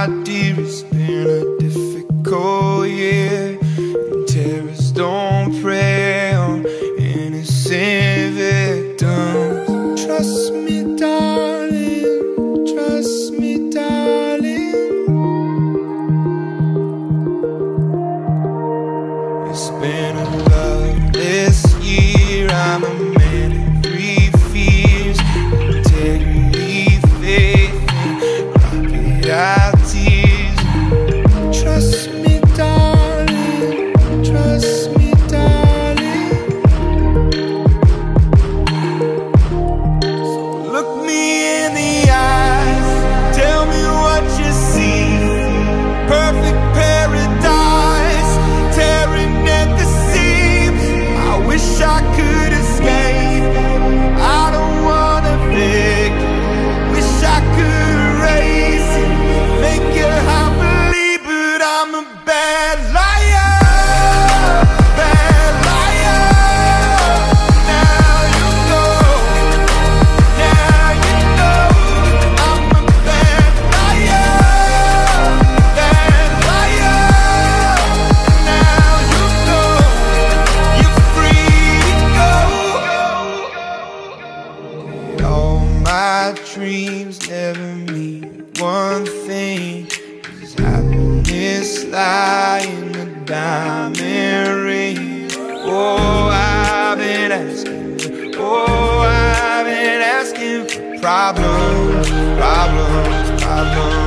my dearest, been a one thing is happiness lying a diamond ring. Oh, I've been asking, oh, I've been asking for problems, problems, problems.